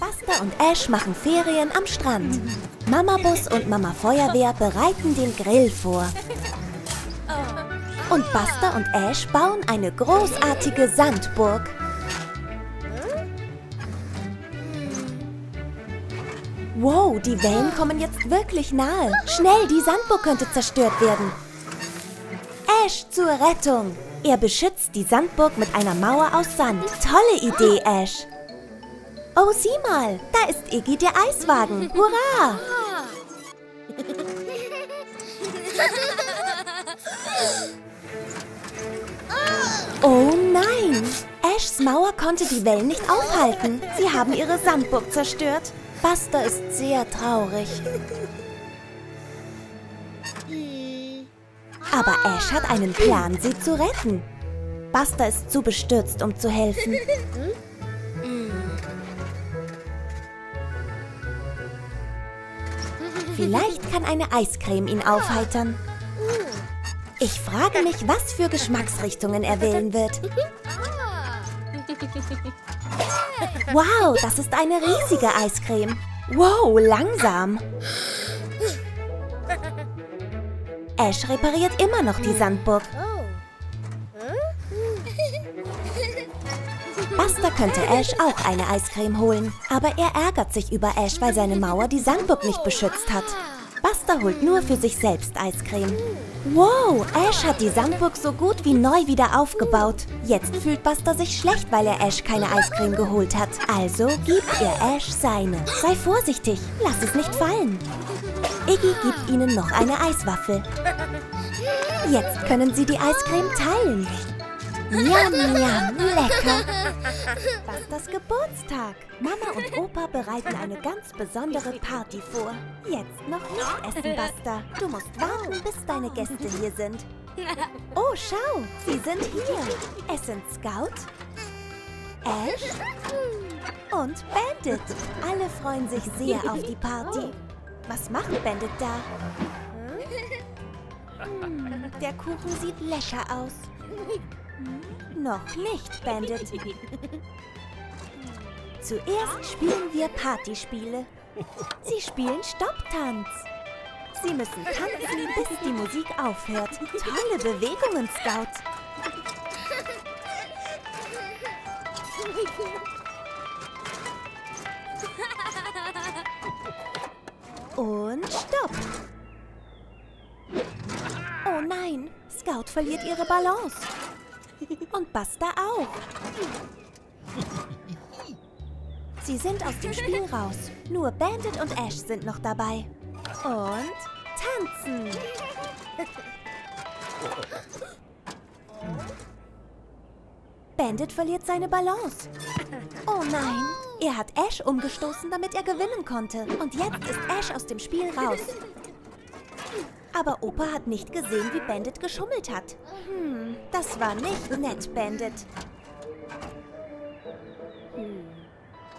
Buster und Ash machen Ferien am Strand. Mama Bus und Mama Feuerwehr bereiten den Grill vor. Und Buster und Ash bauen eine großartige Sandburg. Wow, die Wellen kommen jetzt wirklich nahe. Schnell, die Sandburg könnte zerstört werden. Ash zur Rettung. Er beschützt die Sandburg mit einer Mauer aus Sand. Tolle Idee, Ash. Oh, sieh mal, da ist Iggy der Eiswagen. Hurra! Oh nein! Ashs Mauer konnte die Wellen nicht aufhalten. Sie haben ihre Sandburg zerstört. Buster ist sehr traurig. Aber Ash hat einen Plan, sie zu retten. Buster ist zu bestürzt, um zu helfen. Vielleicht kann eine Eiscreme ihn aufheitern. Ich frage mich, was für Geschmacksrichtungen er wählen wird. Wow, das ist eine riesige Eiscreme. Wow, langsam. Ash repariert immer noch die Sandburg. Buster könnte Ash auch eine Eiscreme holen. Aber er ärgert sich über Ash, weil seine Mauer die Sandburg nicht beschützt hat. Buster holt nur für sich selbst Eiscreme. Wow, Ash hat die Sandburg so gut wie neu wieder aufgebaut. Jetzt fühlt Buster sich schlecht, weil er Ash keine Eiscreme geholt hat. Also gibt er Ash seine. Sei vorsichtig, lass es nicht fallen. Iggy gibt ihnen noch eine Eiswaffel. Jetzt können sie die Eiscreme teilen. Miam, miam, lecker. Busters Geburtstag. Mama und Opa bereiten eine ganz besondere Party vor. Jetzt noch nicht essen, Buster. Du musst warten, bis deine Gäste hier sind. Oh, schau, sie sind hier. Es sind Scout, Ash und Bandit. Alle freuen sich sehr auf die Party. Was macht Bandit da? Hm, der Kuchen sieht lecker aus. Noch nicht, Bandit. Zuerst spielen wir Partyspiele. Sie spielen Stopptanz. Sie müssen tanzen, bis die Musik aufhört. Tolle Bewegungen, Scout. Und stopp. Oh nein, Scout verliert ihre Balance. Und Buster auch. Sie sind aus dem Spiel raus. Nur Bandit und Ash sind noch dabei. Und tanzen. Bandit verliert seine Balance. Oh nein, er hat Ash umgestoßen, damit er gewinnen konnte. Und jetzt ist Ash aus dem Spiel raus. Aber Opa hat nicht gesehen, wie Bandit geschummelt hat. Hm, das war nicht nett, Bandit. Hm.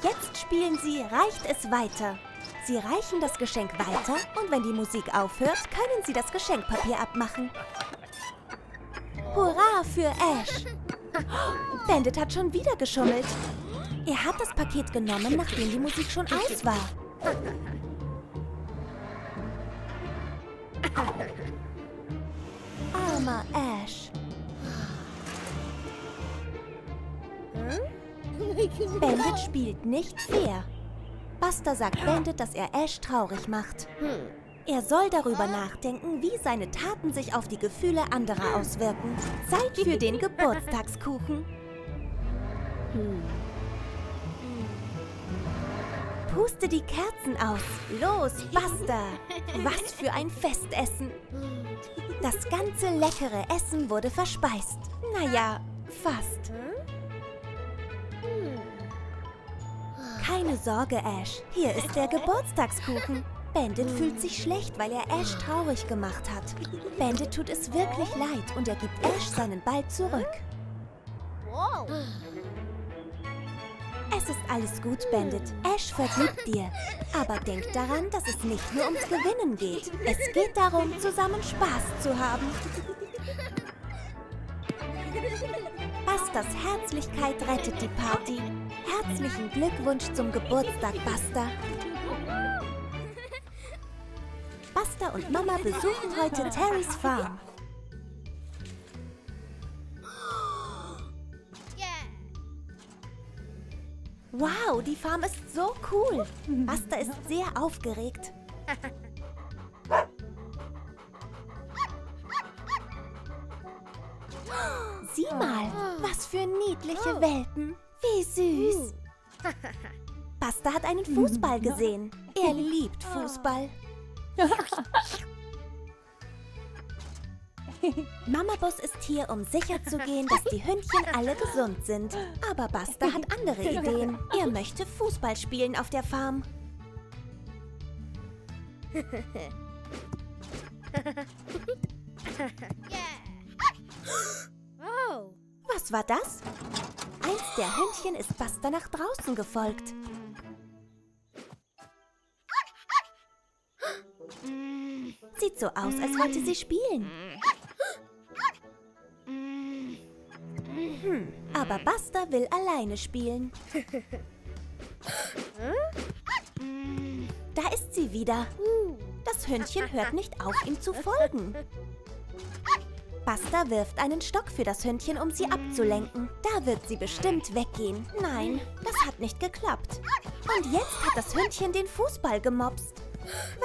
Jetzt spielen sie Reicht es weiter. Sie reichen das Geschenk weiter und wenn die Musik aufhört, können sie das Geschenkpapier abmachen. Hurra für Ash! Bandit hat schon wieder geschummelt. Er hat das Paket genommen, nachdem die Musik schon aus war. Armer Ash. Bandit spielt nicht fair. Buster sagt Bandit, dass er Ash traurig macht. Er soll darüber nachdenken, wie seine Taten sich auf die Gefühle anderer auswirken. Zeit für den Geburtstagskuchen. Puste die Kerzen aus. Los, Buster. Was für ein Festessen. Das ganze leckere Essen wurde verspeist. Naja, fast. Keine Sorge, Ash. Hier ist der Geburtstagskuchen. Bandit fühlt sich schlecht, weil er Ash traurig gemacht hat. Bandit tut es wirklich leid und er gibt Ash seinen Ball zurück. Es ist alles gut, Bandit. Ash vergibt dir. Aber denk daran, dass es nicht nur ums Gewinnen geht. Es geht darum, zusammen Spaß zu haben. Busters Herzlichkeit rettet die Party. Herzlichen Glückwunsch zum Geburtstag, Buster. Buster und Mama besuchen heute Terrys Farm. Wow, die Farm ist so cool. Buster ist sehr aufgeregt. Sieh mal, was für niedliche Welpen. Wie süß. Buster hat einen Fußball gesehen. Er liebt Fußball. Mama Bus ist hier, um sicherzugehen, dass die Hündchen alle gesund sind. Aber Buster hat andere Ideen. Er möchte Fußball spielen auf der Farm. Was war das? Eins der Hündchen ist Buster nach draußen gefolgt. Sieht so aus, als wollte sie spielen. Aber Buster will alleine spielen. Da ist sie wieder. Das Hündchen hört nicht auf, ihm zu folgen. Buster wirft einen Stock für das Hündchen, um sie abzulenken. Da wird sie bestimmt weggehen. Nein, das hat nicht geklappt. Und jetzt hat das Hündchen den Fußball gemopst.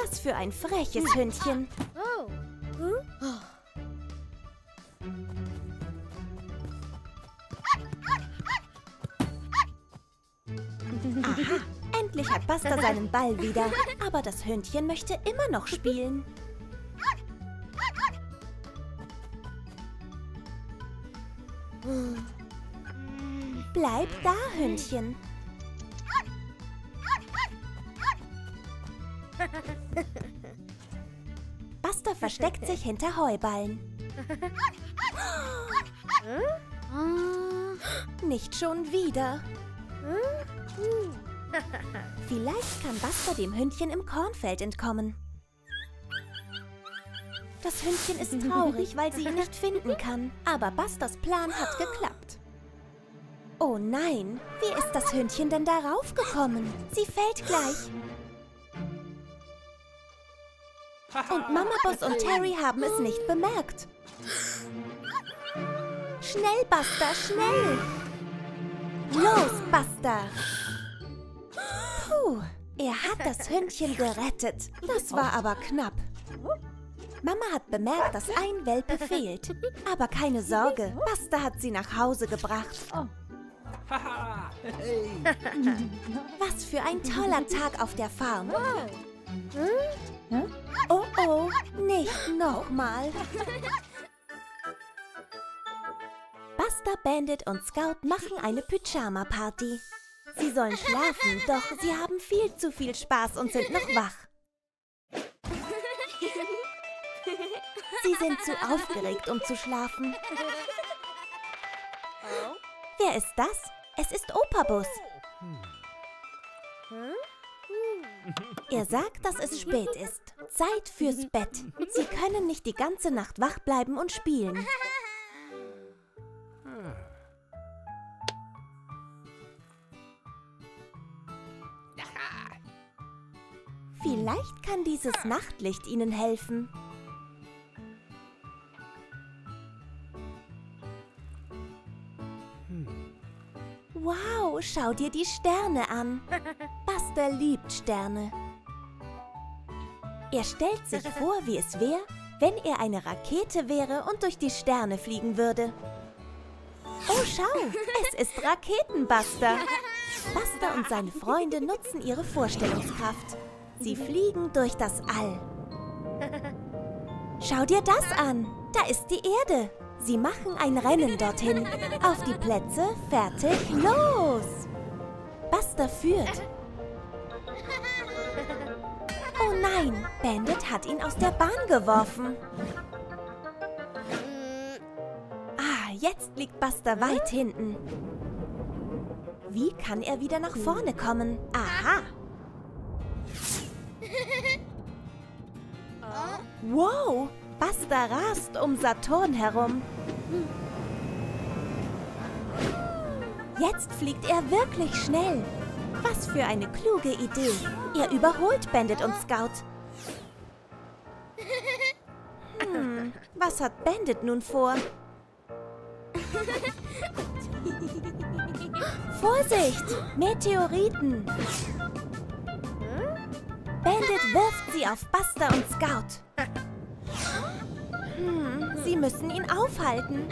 Was für ein freches Hündchen. Buster seinen Ball wieder. Aber das Hündchen möchte immer noch spielen. Bleib da, Hündchen. Buster versteckt sich hinter Heuballen. Nicht schon wieder. Vielleicht kann Buster dem Hündchen im Kornfeld entkommen. Das Hündchen ist traurig, weil sie ihn nicht finden kann. Aber Busters Plan hat geklappt. Oh nein, wie ist das Hündchen denn darauf gekommen? Sie fällt gleich. Und Mama Boss und Terry haben es nicht bemerkt. Schnell, Buster, schnell! Los, Buster! Puh, er hat das Hündchen gerettet. Das war aber knapp. Mama hat bemerkt, dass ein Welpe fehlt. Aber keine Sorge, Buster hat sie nach Hause gebracht. Hey! Was für ein toller Tag auf der Farm. Oh oh, nicht nochmal. Buster, Bandit und Scout machen eine Pyjama-Party. Sie sollen schlafen, doch sie haben viel zu viel Spaß und sind noch wach. Sie sind zu aufgeregt, um zu schlafen. Wer ist das? Es ist Opabus. Er sagt, dass es spät ist. Zeit fürs Bett. Sie können nicht die ganze Nacht wach bleiben und spielen. Vielleicht kann dieses Nachtlicht Ihnen helfen. Wow, schau dir die Sterne an. Buster liebt Sterne. Er stellt sich vor, wie es wäre, wenn er eine Rakete wäre und durch die Sterne fliegen würde. Oh, schau, es ist Raketenbuster. Buster und seine Freunde nutzen ihre Vorstellungskraft. Sie fliegen durch das All. Schau dir das an. Da ist die Erde. Sie machen ein Rennen dorthin. Auf die Plätze, fertig, los! Buster führt. Oh nein, Bandit hat ihn aus der Bahn geworfen. Ah, jetzt liegt Buster weit hinten. Wie kann er wieder nach vorne kommen? Aha! Wow! Buster rast um Saturn herum. Jetzt fliegt er wirklich schnell. Was für eine kluge Idee. Er überholt Bandit und Scout. Hm, was hat Bandit nun vor? Vorsicht! Meteoriten! Bandit wirft sie auf Buster und Scout. Hm, sie müssen ihn aufhalten.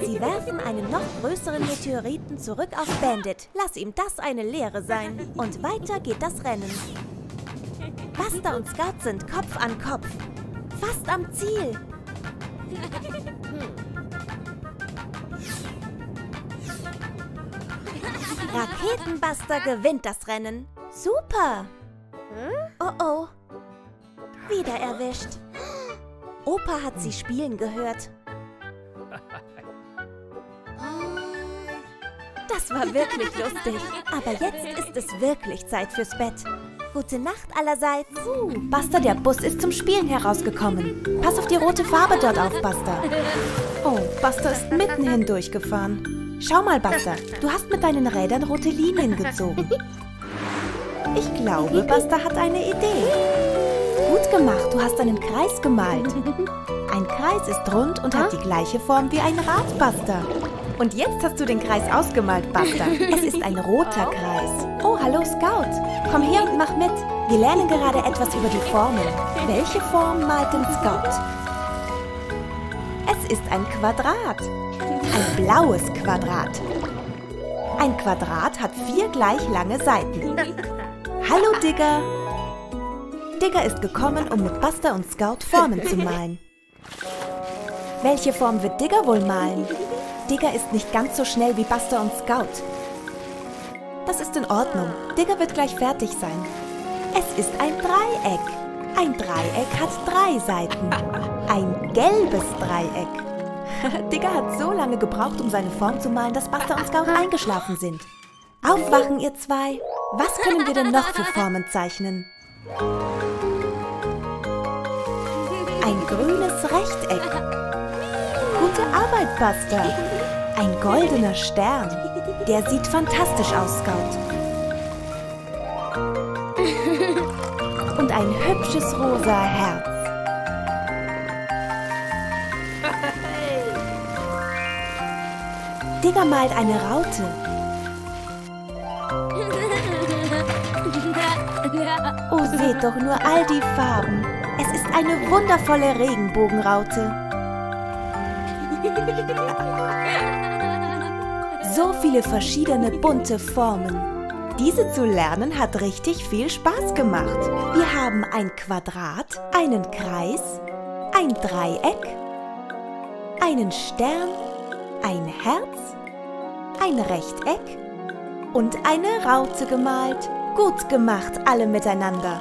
Sie werfen einen noch größeren Meteoriten zurück auf Bandit. Lass ihm das eine Lehre sein. Und weiter geht das Rennen. Buster und Scout sind Kopf an Kopf. Fast am Ziel. Raketenbuster gewinnt das Rennen. Super. Oh oh. Wieder erwischt. Opa hat sie spielen gehört. Das war wirklich lustig. Aber jetzt ist es wirklich Zeit fürs Bett. Gute Nacht allerseits. Uh, Buster, der Bus ist zum Spielen herausgekommen. Pass auf die rote Farbe dort auf, Buster. Oh, Buster ist mitten hindurchgefahren. Schau mal, Buster, du hast mit deinen Rädern rote Linien gezogen. Ich glaube, Buster hat eine Idee. Gut gemacht, du hast einen Kreis gemalt. Ein Kreis ist rund und hat die gleiche Form wie ein Rad, Buster. Und jetzt hast du den Kreis ausgemalt, Buster. Es ist ein roter Kreis. Oh, hallo Scout. Komm her und mach mit. Wir lernen gerade etwas über die Formen. Welche Form malt denn Scout? Es ist ein Quadrat. Ein blaues Quadrat. Ein Quadrat hat vier gleich lange Seiten. Hallo Digger. Digger ist gekommen, um mit Buster und Scout Formen zu malen. Welche Form wird Digger wohl malen? Digger ist nicht ganz so schnell wie Buster und Scout. Das ist in Ordnung. Digger wird gleich fertig sein. Es ist ein Dreieck. Ein Dreieck hat drei Seiten. Ein gelbes Dreieck. Digger hat so lange gebraucht, um seine Form zu malen, dass Buster und Scout eingeschlafen sind. Aufwachen, ihr zwei. Was können wir denn noch für Formen zeichnen? Ein grünes Rechteck. Gute Arbeit, Buster. Ein goldener Stern. Der sieht fantastisch aus, Scout. Und ein hübsches rosa Herz. Digger malt eine Raute. Oh, seht doch nur all die Farben. Es ist eine wundervolle Regenbogenraute. So viele verschiedene bunte Formen. Diese zu lernen hat richtig viel Spaß gemacht. Wir haben ein Quadrat, einen Kreis, ein Dreieck, einen Stern, ein Herz, ein Rechteck und eine Raute gemalt. Gut gemacht, alle miteinander.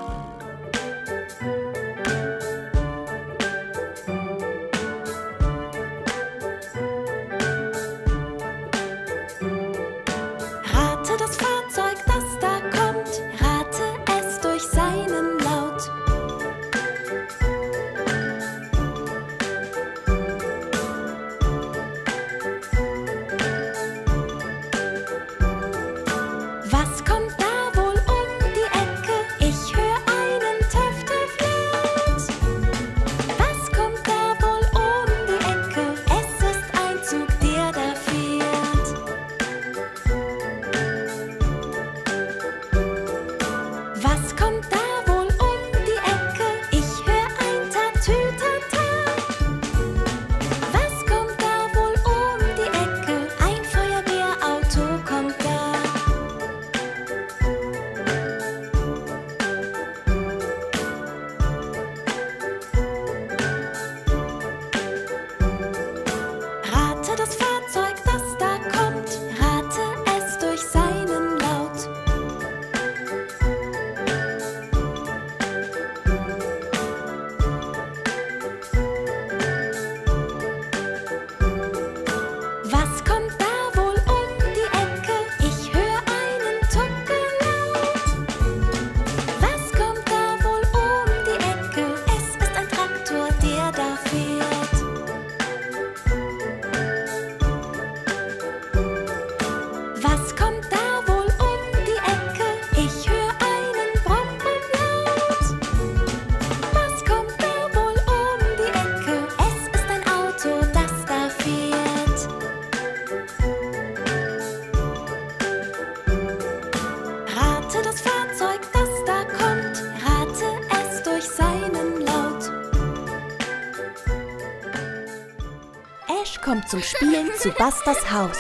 Zu Busters Haus.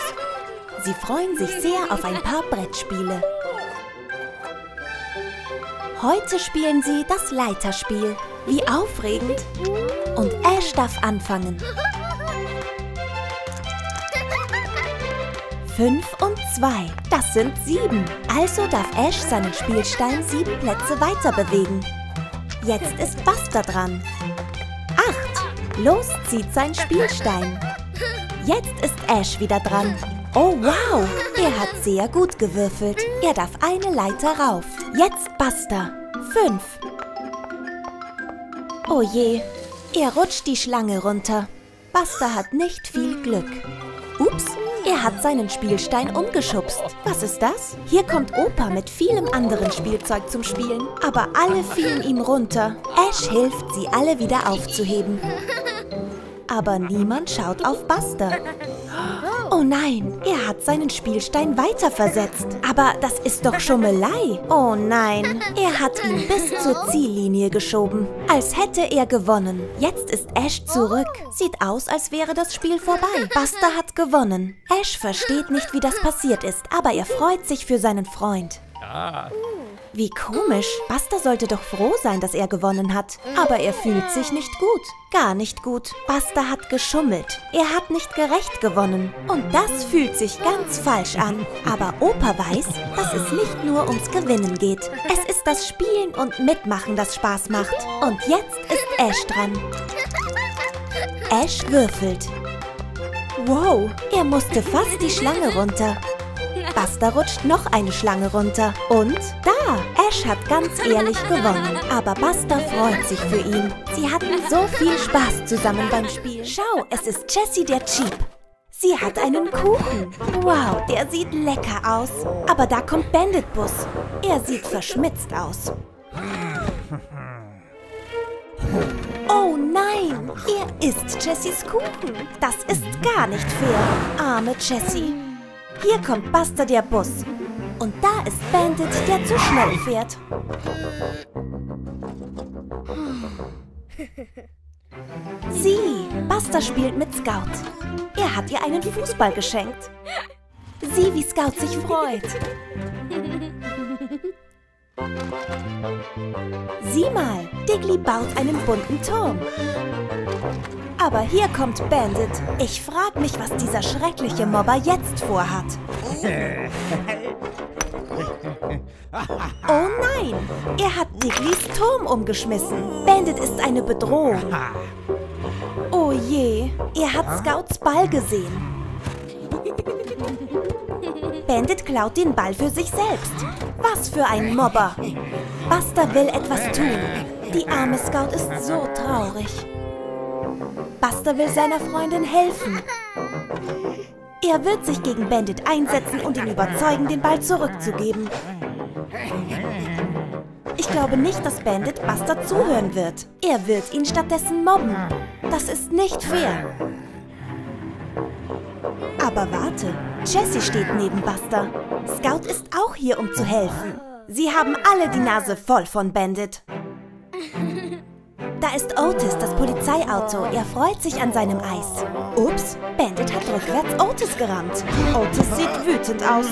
Sie freuen sich sehr auf ein paar Brettspiele. Heute spielen sie das Leiterspiel. Wie aufregend! Und Ash darf anfangen. Fünf und zwei, das sind sieben. Also darf Ash seinen Spielstein sieben Plätze weiter bewegen. Jetzt ist Buster dran. Acht. Los zieht sein Spielstein. Jetzt ist Ash wieder dran. Oh wow, er hat sehr gut gewürfelt. Er darf eine Leiter rauf. Jetzt Buster. Fünf. Oh je, er rutscht die Schlange runter. Buster hat nicht viel Glück. Ups, er hat seinen Spielstein umgeschubst. Was ist das? Hier kommt Opa mit vielem anderen Spielzeug zum Spielen. Aber alle fielen ihm runter. Ash hilft, sie alle wieder aufzuheben. Aber niemand schaut auf Buster. Oh nein, er hat seinen Spielstein weiterversetzt. Aber das ist doch Schummelei. Oh nein, er hat ihn bis zur Ziellinie geschoben. Als hätte er gewonnen. Jetzt ist Ash zurück. Sieht aus, als wäre das Spiel vorbei. Buster hat gewonnen. Ash versteht nicht, wie das passiert ist, aber er freut sich für seinen Freund. Wie komisch. Buster sollte doch froh sein, dass er gewonnen hat. Aber er fühlt sich nicht gut. Gar nicht gut. Buster hat geschummelt. Er hat nicht gerecht gewonnen. Und das fühlt sich ganz falsch an. Aber Opa weiß, dass es nicht nur ums Gewinnen geht. Es ist das Spielen und Mitmachen, das Spaß macht. Und jetzt ist Ash dran. Ash würfelt. Wow, er musste fast die Schlange runter. Buster rutscht noch eine Schlange runter. Und da! Ash hat ganz ehrlich gewonnen. Aber Buster freut sich für ihn. Sie hatten so viel Spaß zusammen beim Spiel. Schau, es ist Jessie der Jeep. Sie hat einen Kuchen. Wow, der sieht lecker aus. Aber da kommt Bandit Bus. Er sieht verschmitzt aus. Oh nein, er isst Jessies Kuchen. Das ist gar nicht fair. Arme Jessie. Hier kommt Buster der Bus. Und da ist Bandit, der zu schnell fährt. Sie, Buster spielt mit Scout. Er hat ihr einen Fußball geschenkt. Sieh, wie Scout sich freut. Sieh mal, Diggly baut einen bunten Turm. Aber hier kommt Bandit. Ich frag mich, was dieser schreckliche Mobber jetzt vorhat. Oh nein! Er hat Diglys Turm umgeschmissen. Bandit ist eine Bedrohung. Oh je, er hat Scouts Ball gesehen. Bandit klaut den Ball für sich selbst. Was für ein Mobber. Buster will etwas tun. Die arme Scout ist so traurig. Buster will seiner Freundin helfen. Er wird sich gegen Bandit einsetzen und ihn überzeugen, den Ball zurückzugeben. Ich glaube nicht, dass Bandit Buster zuhören wird. Er wird ihn stattdessen mobben. Das ist nicht fair. Aber warte, Jessie steht neben Buster. Scout ist auch hier, um zu helfen. Sie haben alle die Nase voll von Bandit. Da ist Otis, das Polizeiauto. Er freut sich an seinem Eis. Ups, Bandit hat rückwärts Otis gerammt. Otis sieht wütend aus.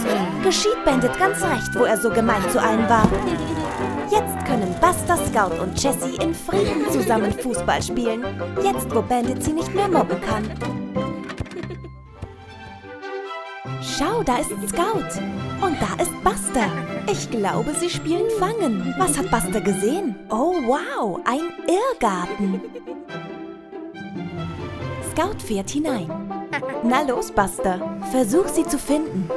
Geschieht Bandit ganz recht, wo er so gemein zu allen war. Jetzt können Buster, Scout und Jessie in Frieden zusammen Fußball spielen. Jetzt, wo Bandit sie nicht mehr mobben kann. Schau, da ist Scout. Und da ist Buster. Ich glaube, sie spielen Fangen. Was hat Buster gesehen? Oh, wow, ein Irrgarten. Scout fährt hinein. Na los, Buster. Versuch sie zu finden.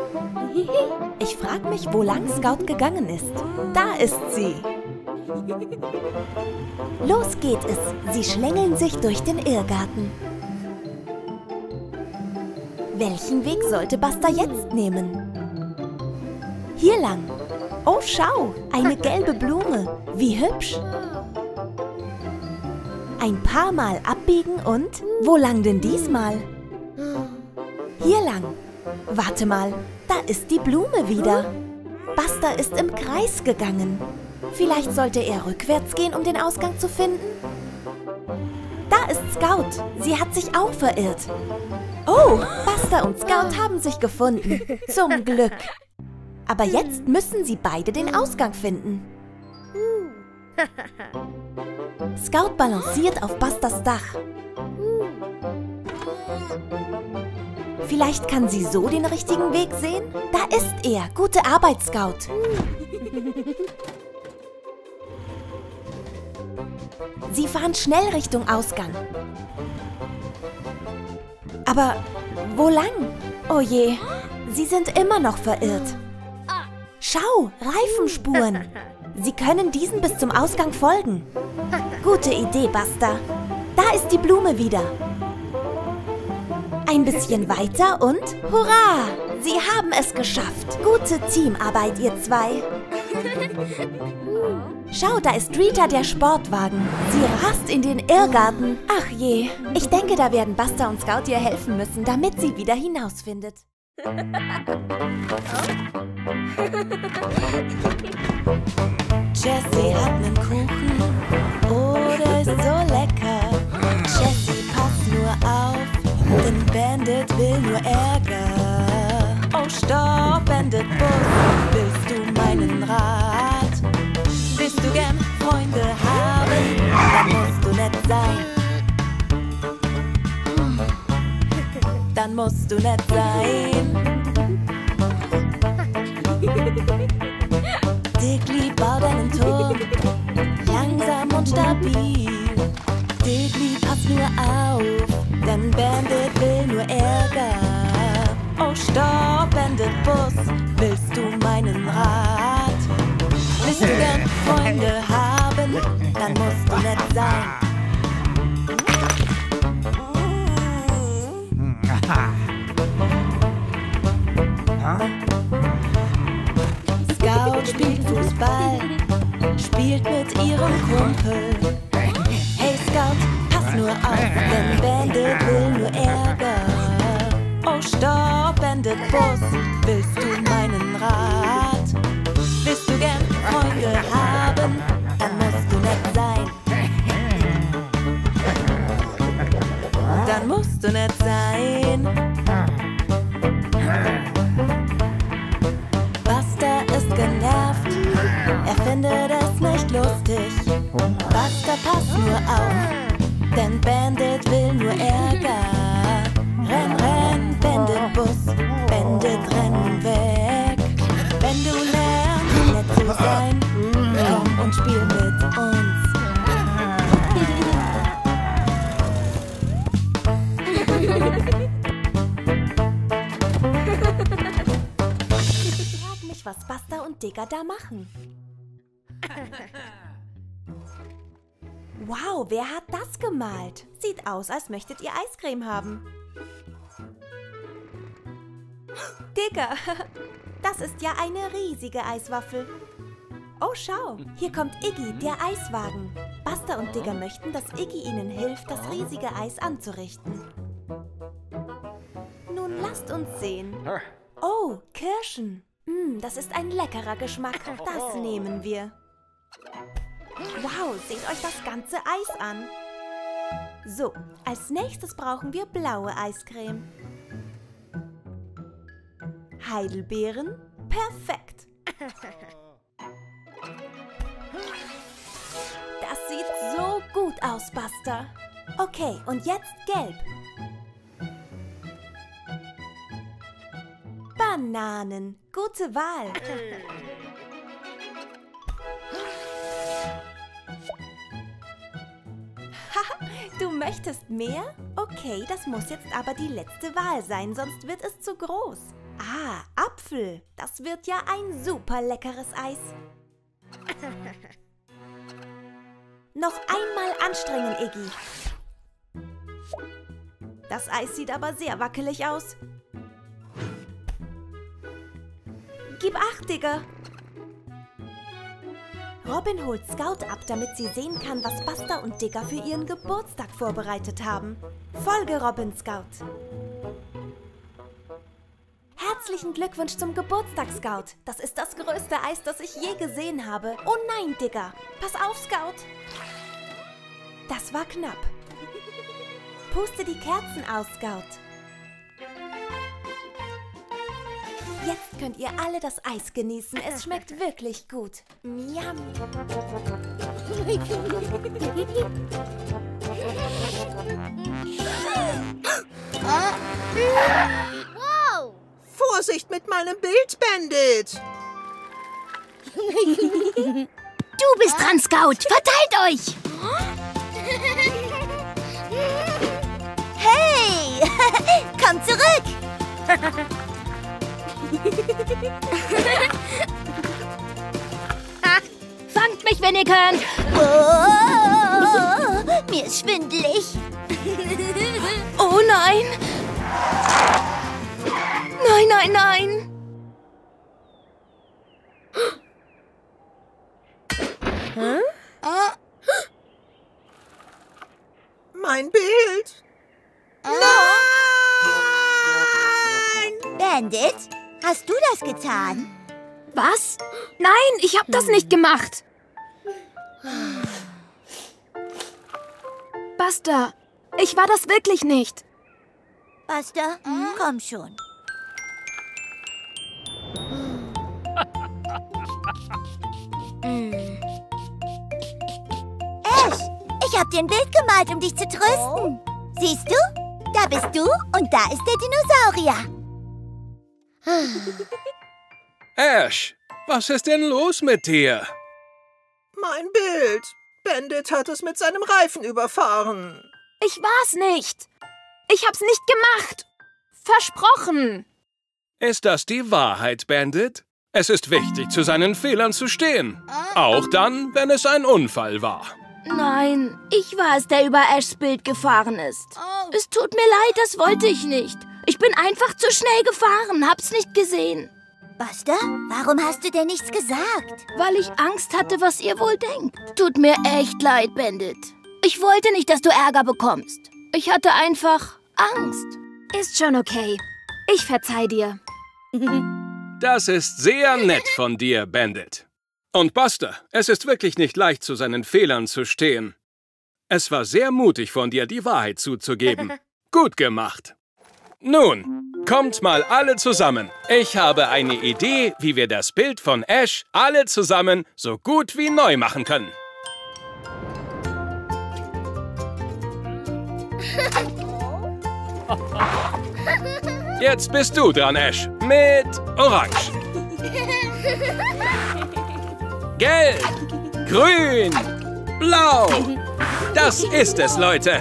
Ich frage mich, wo lang Scout gegangen ist. Da ist sie. Los geht es. Sie schlängeln sich durch den Irrgarten. Welchen Weg sollte Buster jetzt nehmen? Hier lang. Oh, schau, eine gelbe Blume. Wie hübsch. Ein paar Mal abbiegen und... Wo lang denn diesmal? Hier lang. Warte mal, da ist die Blume wieder. Buster ist im Kreis gegangen. Vielleicht sollte er rückwärts gehen, um den Ausgang zu finden? Scout. Sie hat sich auch verirrt. Oh, Buster und Scout haben sich gefunden. Zum Glück. Aber jetzt müssen sie beide den Ausgang finden. Scout balanciert auf Busters Dach. Vielleicht kann sie so den richtigen Weg sehen? Da ist er. Gute Arbeit, Scout. Sie fahren schnell Richtung Ausgang. Aber wo lang? Oh je, sie sind immer noch verirrt. Schau, Reifenspuren. Sie können diesen bis zum Ausgang folgen. Gute Idee, Buster. Da ist die Blume wieder. Ein bisschen weiter und hurra! Sie haben es geschafft. Gute Teamarbeit, ihr zwei. Schau, da ist Rita der Sportwagen. Sie rast in den Irrgarten. Ach je, ich denke, da werden Buster und Scout ihr helfen müssen, damit sie wieder hinausfindet. Jessie hat nen Kuchen, oh, der ist so lecker. Jessie, pass nur auf, denn Bandit will nur Ärger. Oh, stopp, Bandit Bus, willst du meinen Rat? Gern Freunde haben, dann musst du nett sein. Dann musst du nett sein. Diggly, bau deinen Turm, langsam und stabil. Diggly, pass nur auf, denn Bandit will nur Ärger. Oh, stopp, Bandit Bus, willst du meinen Rat? Willst du gern Freunde haben, dann musst du nett sein. Scout spielt Fußball, spielt mit ihrem Kumpel. Hey Scout, pass nur auf, denn Bandit will nur Ärger. Oh stopp, Bandit Bus, willst du meinen Rat? Haben, dann musst du nett sein. Dann musst du nett sein. Buster ist genervt, er findet es nicht lustig. Buster, pass nur auf, denn Bandit will nur Ärger. Renn, renn, Bandit Bus, Bandit renn weg. Wenn du lernst, nett zu sein, spiel mit uns. Ich frag mich, was Buster und Digger da machen. Wow, wer hat das gemalt? Sieht aus, als möchtet ihr Eiscreme haben. Digger, das ist ja eine riesige Eiswaffel. Oh, schau, hier kommt Iggy, der Eiswagen. Buster und Digger möchten, dass Iggy ihnen hilft, das riesige Eis anzurichten. Nun lasst uns sehen. Oh, Kirschen. Mm, das ist ein leckerer Geschmack. Das nehmen wir. Wow, seht euch das ganze Eis an. So, als nächstes brauchen wir blaue Eiscreme. Heidelbeeren? Perfekt. gut aus, Buster. Okay, und jetzt gelb. Bananen. Gute Wahl. Du möchtest mehr? Okay, das muss jetzt aber die letzte Wahl sein, sonst wird es zu groß. Ah, Apfel. Das wird ja ein super leckeres Eis. Noch einmal anstrengen, Iggy. Das Eis sieht aber sehr wackelig aus. Gib acht, Digger. Robin holt Scout ab, damit sie sehen kann, was Buster und Digger für ihren Geburtstag vorbereitet haben. Folge Robin, Scout. Herzlichen Glückwunsch zum Geburtstag, Scout. Das ist das größte Eis, das ich je gesehen habe. Oh nein, Digger. Pass auf, Scout. Das war knapp. Puste die Kerzen aus, Scout. Jetzt könnt ihr alle das Eis genießen. Es schmeckt wirklich gut. Miam. Vorsicht mit meinem Bild, Bandit! Du bist dran, Scout. Verteilt euch. Hey! Komm zurück! Fangt mich, wenn ihr könnt. Oh, mir ist schwindelig. Oh nein. Nein, nein, nein. Mein Bild! Bandit, hast du das getan? Was? Nein, ich hab das nicht gemacht. Buster, ich war das wirklich nicht. Buster, komm schon. Dir ein Bild gemalt, um dich zu trösten. Siehst du? Da bist du und da ist der Dinosaurier. Ash, was ist denn los mit dir? Mein Bild! Bandit hat es mit seinem Reifen überfahren. Ich war's nicht. Ich hab's nicht gemacht. Versprochen. Ist das die Wahrheit, Bandit? Es ist wichtig, zu seinen Fehlern zu stehen. Auch dann, wenn es ein Unfall war. Nein, ich war es, der über Ashs Bild gefahren ist. Es tut mir leid, das wollte ich nicht. Ich bin einfach zu schnell gefahren, hab's nicht gesehen. Buster, warum hast du denn nichts gesagt? Weil ich Angst hatte, was ihr wohl denkt. Tut mir echt leid, Bandit. Ich wollte nicht, dass du Ärger bekommst. Ich hatte einfach Angst. Ist schon okay. Ich verzeih dir. Das ist sehr nett von dir, Bandit. Und Buster, es ist wirklich nicht leicht, zu seinen Fehlern zu stehen. Es war sehr mutig von dir, die Wahrheit zuzugeben. Gut gemacht. Nun, kommt mal alle zusammen. Ich habe eine Idee, wie wir das Bild von Ash alle zusammen so gut wie neu machen können. Jetzt bist du dran, Ash. Mit Orange. Gelb. Grün. Blau. Das ist es, Leute.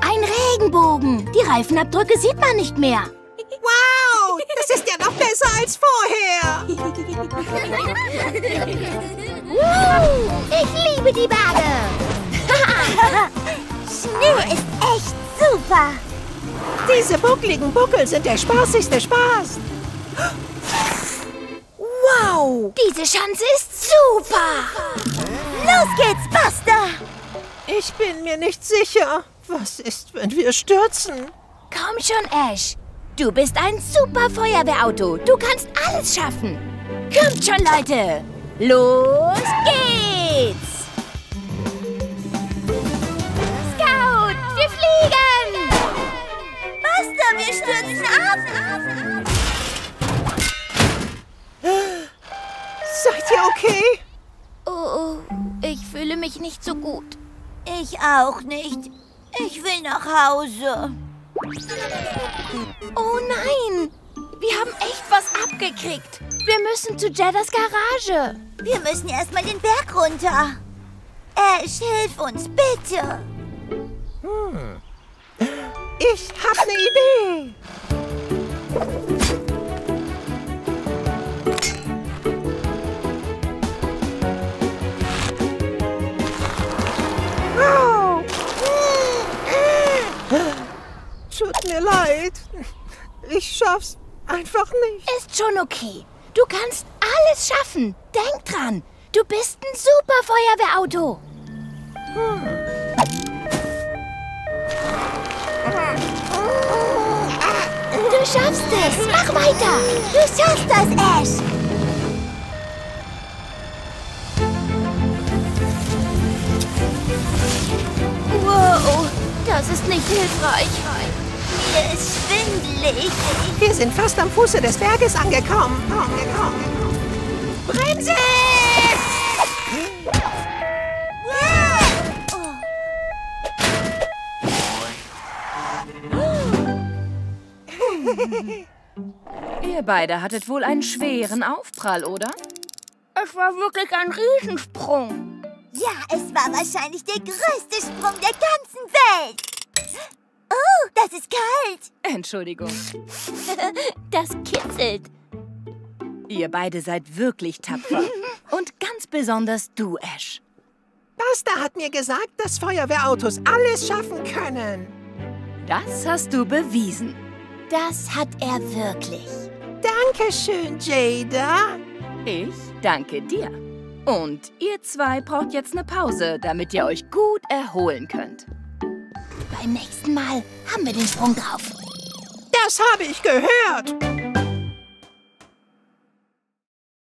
Ein Regenbogen. Die Reifenabdrücke sieht man nicht mehr. Wow! Das ist ja noch besser als vorher! Ich liebe die Berge. Schnee ist echt super. Diese buckligen Buckel sind der spaßigste Spaß. Wow. Diese Schanze ist super. Los geht's, Buster. Ich bin mir nicht sicher. Was ist, wenn wir stürzen? Komm schon, Ash. Du bist ein super Feuerwehrauto. Du kannst alles schaffen. Kommt schon, Leute. Los geht's. Scout, wir fliegen. Buster, wir stürzen ab. Seid ihr okay? Oh, ich fühle mich nicht so gut. Ich auch nicht. Ich will nach Hause. Oh nein. Wir haben echt was abgekriegt. Wir müssen zu Jeddas Garage. Wir müssen erstmal den Berg runter. Ash, hilf uns, bitte. Ich hab eine Idee. Mir leid. Ich schaff's einfach nicht. Ist schon okay. Du kannst alles schaffen. Denk dran. Du bist ein super Feuerwehrauto. Du schaffst es. Mach weiter. Du schaffst das, Ash. Wow, das ist nicht hilfreich. Mir ist schwindelig. Wir sind fast am Fuße des Berges angekommen. angekommen. Bremse! Ihr beide hattet wohl einen schweren Aufprall, oder? Es war wirklich ein Riesensprung. Ja, es war wahrscheinlich der größte Sprung der ganzen Welt. Oh, das ist kalt. Entschuldigung. Das kitzelt. Ihr beide seid wirklich tapfer. Und ganz besonders du, Ash. Buster hat mir gesagt, dass Feuerwehrautos alles schaffen können. Das hast du bewiesen. Das hat er wirklich. Dankeschön, Jada. Ich danke dir. Und ihr zwei braucht jetzt eine Pause, damit ihr euch gut erholen könnt. Beim nächsten Mal haben wir den Sprung drauf. Das habe ich gehört.